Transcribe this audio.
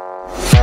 you